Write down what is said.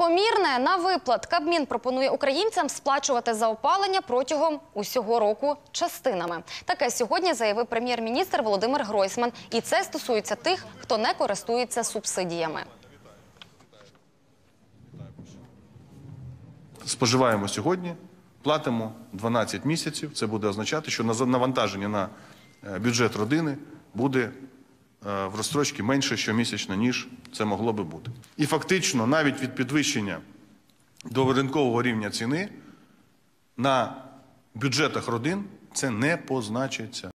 Комірне на виплат Кабмін пропонує українцям сплачувати за опалення протягом усього року частинами. Таке сьогодні заявив прем'єр-міністр Володимир Гройсман. І це стосується тих, хто не користується субсидіями. споживаємо сьогодні, платимо 12 місяців. Це буде означати, що навантаження на е, бюджет родини буде е, в розстрочці менше щомісячно, ніж це могло би бути. І фактично, навіть від підвищення до ринкового рівня ціни на бюджетах родин це не позначиться.